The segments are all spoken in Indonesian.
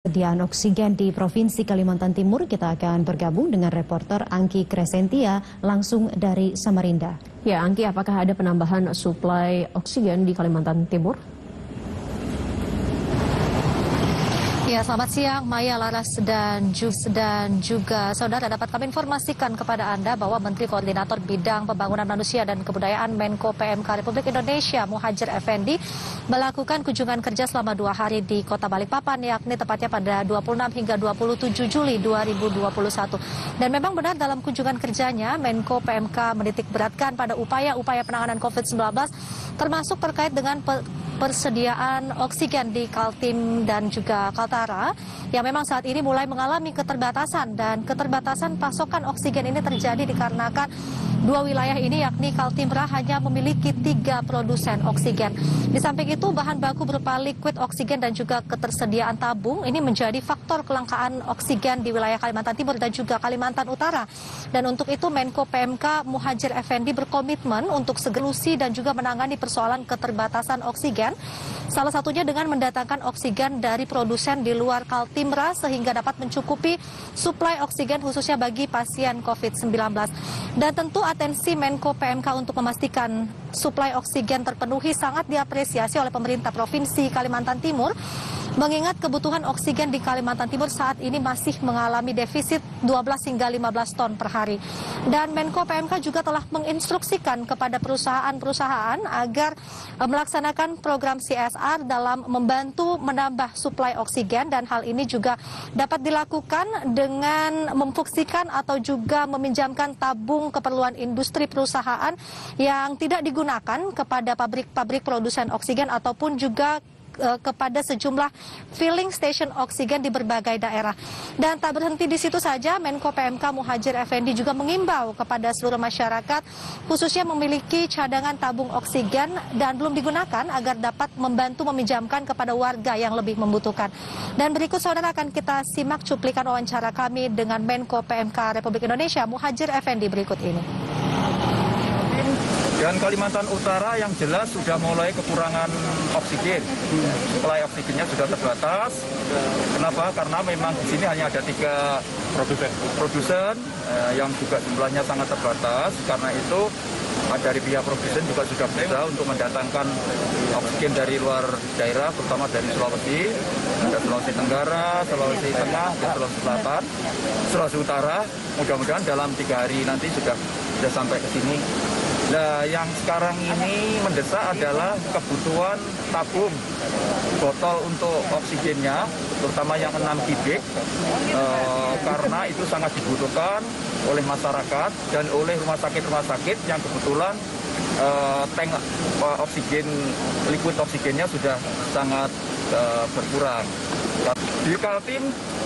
Sediaan oksigen di Provinsi Kalimantan Timur kita akan bergabung dengan reporter Angki Kresentia langsung dari Samarinda. Ya, Angki, apakah ada penambahan suplai oksigen di Kalimantan Timur? Ya, selamat siang Maya Laras dan Jus dan juga saudara dapat kami informasikan kepada Anda bahwa Menteri Koordinator Bidang Pembangunan Manusia dan Kebudayaan Menko PMK Republik Indonesia Muhajir Effendi melakukan kunjungan kerja selama dua hari di Kota Balikpapan yakni tepatnya pada 26 hingga 27 Juli 2021. Dan memang benar dalam kunjungan kerjanya Menko PMK menitik beratkan pada upaya-upaya penanganan COVID-19 termasuk terkait dengan persediaan oksigen di Kaltim dan juga Kaltara yang memang saat ini mulai mengalami keterbatasan dan keterbatasan pasokan oksigen ini terjadi dikarenakan dua wilayah ini yakni Kaltimra hanya memiliki tiga produsen oksigen. Di samping itu bahan baku berupa liquid oksigen dan juga ketersediaan tabung ini menjadi faktor kelangkaan oksigen di wilayah Kalimantan Timur dan juga Kalimantan Utara. Dan untuk itu Menko PMK Muhajir Effendi berkomitmen untuk segelusi dan juga menangani persoalan keterbatasan oksigen. Salah satunya dengan mendatangkan oksigen dari produsen di luar Kaltimra sehingga dapat mencukupi suplai oksigen khususnya bagi pasien COVID-19. Dan tentu atensi Menko PMK untuk memastikan suplai oksigen terpenuhi sangat diapresiasi oleh pemerintah Provinsi Kalimantan Timur mengingat kebutuhan oksigen di Kalimantan Timur saat ini masih mengalami defisit 12 hingga 15 ton per hari. Dan Menko PMK juga telah menginstruksikan kepada perusahaan-perusahaan agar eh, melaksanakan program CSR dalam membantu menambah suplai oksigen dan hal ini juga dapat dilakukan dengan memfungsikan atau juga meminjamkan tabung keperluan industri perusahaan yang tidak digunakan kepada pabrik-pabrik produsen oksigen ataupun juga kepada sejumlah filling station oksigen di berbagai daerah. Dan tak berhenti di situ saja, Menko PMK Muhajir Effendi juga mengimbau kepada seluruh masyarakat khususnya memiliki cadangan tabung oksigen dan belum digunakan agar dapat membantu meminjamkan kepada warga yang lebih membutuhkan. Dan berikut saudara akan kita simak cuplikan wawancara kami dengan Menko PMK Republik Indonesia Muhajir Effendi berikut ini. Dan Kalimantan Utara yang jelas sudah mulai kekurangan oksigen. Supply oksigennya sudah terbatas. Kenapa? Karena memang di sini hanya ada tiga produsen, produsen eh, yang juga jumlahnya sangat terbatas. Karena itu dari pihak produsen juga sudah berusaha untuk mendatangkan oksigen dari luar daerah, terutama dari Sulawesi, ada Sulawesi Tenggara, Sulawesi Tengah, dan Sulawesi Selatan, Sulawesi Utara. Mudah-mudahan dalam tiga hari nanti sudah sudah sampai ke sini Nah, yang sekarang ini mendesak adalah kebutuhan tabung botol untuk oksigennya, terutama yang 6 kubik, eh, karena itu sangat dibutuhkan oleh masyarakat dan oleh rumah sakit-rumah sakit yang kebetulan eh, tank eh, oksigen, liquid oksigennya sudah sangat berkurang. Di Kaltim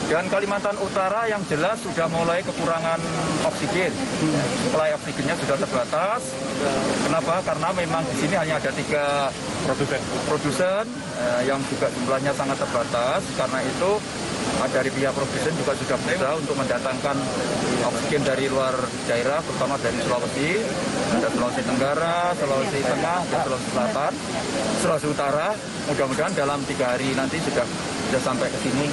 dan Kalimantan Utara yang jelas sudah mulai kekurangan oksigen. Supply oksigennya sudah terbatas. Kenapa? Karena memang di sini hanya ada tiga produsen, produsen eh, yang juga jumlahnya sangat terbatas. Karena itu dari pihak produsen juga sudah berusaha untuk mendatangkan oksigen dari luar daerah, terutama dari Sulawesi, ada Sulawesi Tenggara, Sulawesi Tengah, dan Sulawesi Selatan, Sulawesi Utara. Mudah-mudahan dalam tiga hari nanti sudah sudah sampai ke sini.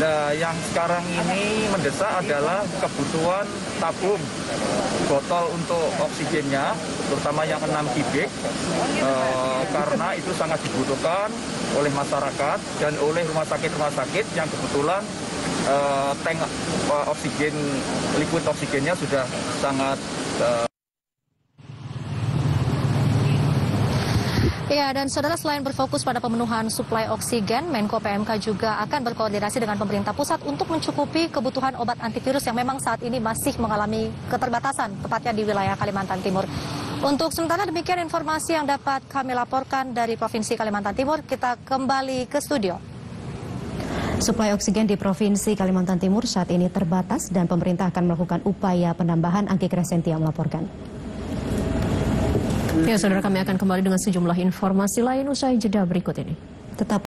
Nah, yang sekarang ini mendesak adalah kebutuhan tabung botol untuk oksigennya, terutama yang 6 kubik, eh, karena itu sangat dibutuhkan oleh masyarakat dan oleh rumah sakit-rumah sakit yang kebetulan eh, tank eh, oksigen, liquid oksigennya sudah sangat eh, Ya, dan saudara selain berfokus pada pemenuhan suplai oksigen, Menko PMK juga akan berkoordinasi dengan pemerintah pusat untuk mencukupi kebutuhan obat antivirus yang memang saat ini masih mengalami keterbatasan, tepatnya di wilayah Kalimantan Timur. Untuk sementara demikian informasi yang dapat kami laporkan dari Provinsi Kalimantan Timur, kita kembali ke studio. Suplai oksigen di Provinsi Kalimantan Timur saat ini terbatas dan pemerintah akan melakukan upaya penambahan Angki Kresentia melaporkan. Ya, saudara kami akan kembali dengan sejumlah informasi lain usai jeda berikut ini. Tetap